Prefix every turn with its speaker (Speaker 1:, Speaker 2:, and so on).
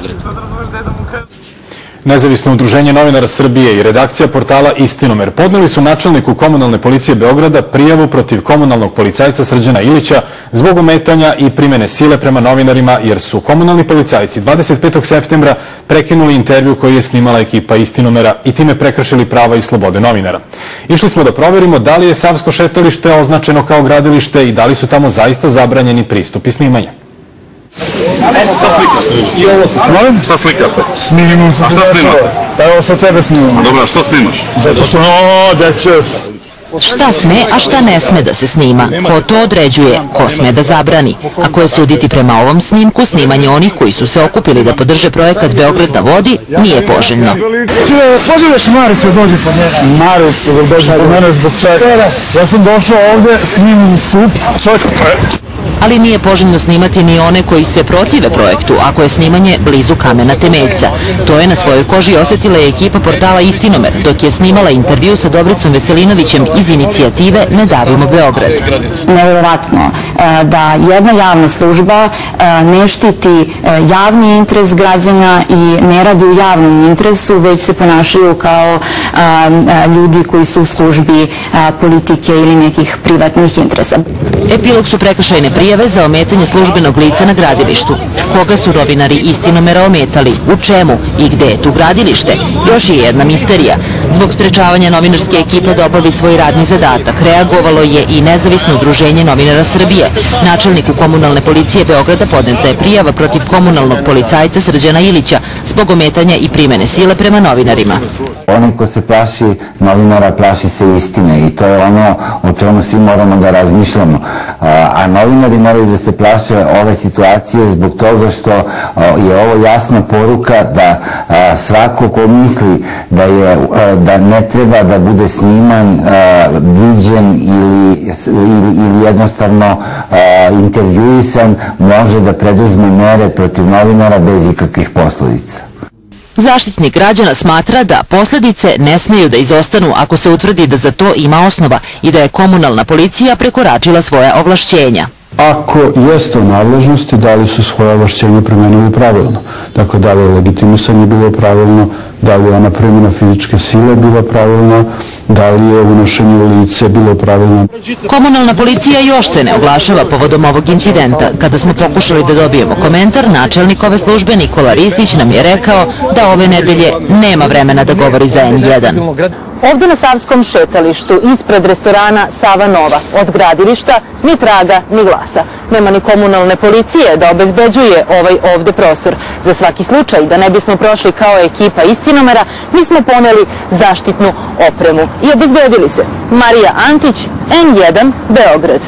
Speaker 1: Beograd.
Speaker 2: Nezavisno udruženje novinara Srbije i redakcija portala Istinomer podneli su načelniku komunalne policije Beograda prijavu protiv komunalnog policajca Srđana Ilića zbog ometanja i primene sile prema novinarima jer su komunalni policajci 25. septembra prekinuli intervju koji je snimala ekipa Istinomera i time prekršili prava i slobode novinara. Išli smo da proverimo da li je Savsko šetalište označeno kao gradilište i da li su tamo zaista zabranjeni pristupi snimanja.
Speaker 3: Šta slikate?
Speaker 4: Molim?
Speaker 3: Šta slikate?
Speaker 4: Snimam se
Speaker 3: A šta
Speaker 4: se
Speaker 3: snimate?
Speaker 4: Pa evo sa tebe snimam.
Speaker 3: Dobro, a što snimaš?
Speaker 4: Zato što, o, deče,
Speaker 5: Šta sme, a šta ne sme da se snima? Ko to određuje? Ko sme da zabrani? Ako je suditi prema ovom snimku, snimanje onih koji su se okupili da podrže projekat Beograd na vodi nije poželjno.
Speaker 4: Pozivaš Maricu dođe po mene. Maricu da dođe po mene zbog čega. Ja sam došao ovde, snimam skup. Čovjek,
Speaker 5: Ali nije poželjno snimati ni one koji se protive projektu, ako je snimanje blizu kamena temeljca. To je na svojoj koži osetila i ekipa portala Istinomer, dok je snimala intervju sa Dobricom Veselinovićem iz inicijative Ne davimo Beograd.
Speaker 6: nevjerovatno e, da jedna javna služba e, ne štiti e, javni interes građana i ne radi u javnom interesu, već se ponašaju kao ljudi koji su u službi politike ili nekih privatnih interesa.
Speaker 5: Epilog su prekršajne prijave za ometanje službenog lica na gradilištu. Koga su novinari istinomera ometali, u čemu i gde je tu gradilište, još je jedna misterija. Zbog sprečavanja novinarske ekipe da obavi svoj radni zadatak, reagovalo je i nezavisno udruženje novinara Srbije. Načelniku komunalne policije Beograda podneta je prijava protiv komunalnog policajca Srđana Ilića zbog ometanja i primene sile prema novinarima.
Speaker 7: Onaj ko se plaši novinara, plaši se istine i to je ono o čemu svi moramo da razmišljamo. A, a novinari moraju da se plaše ove situacije zbog toga što je ovo jasna poruka da svako ko misli da, je, da ne treba da bude sniman, viđen ili, ili, ili jednostavno intervjuisan, može da preduzme mere protiv novinara bez ikakvih posledica.
Speaker 5: Zaštitnik građana smatra da posljedice ne smeju da izostanu ako se utvrdi da za to ima osnova i da je komunalna policija prekoračila svoja ovlašćenja.
Speaker 8: Ako jeste u nadležnosti, da li su svoje ovlašćenje primenili pravilno. Dakle, da li je legitimisanje bilo pravilno, da li je ona primjena fizičke sile bila pravilna, da li je unošenje u lice bilo pravilno.
Speaker 5: Komunalna policija još se ne oglašava povodom ovog incidenta. Kada smo pokušali da dobijemo komentar, načelnik ove službe Nikola Ristić nam je rekao da ove nedelje nema vremena da govori za N1. Ovde na Savskom šetalištu, ispred restorana Sava Nova, od gradilišta, ni traga, ni glasa. Nema ni komunalne policije da obezbeđuje ovaj ovde prostor. Za svaki slučaj, da ne bismo prošli kao ekipa istinomera, mi smo poneli zaštitnu opremu i obezbedili se. Marija Antić, N1, Beograd.